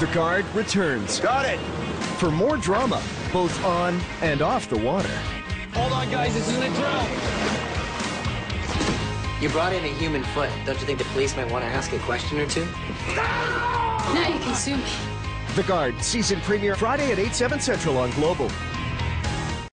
The Guard returns Got it. for more drama, both on and off the water. Hold on, guys. This isn't a drill. You brought in a human foot. Don't you think the police might want to ask a question or two? Now you can sue me. The Guard season premiere Friday at 8, 7 Central on Global.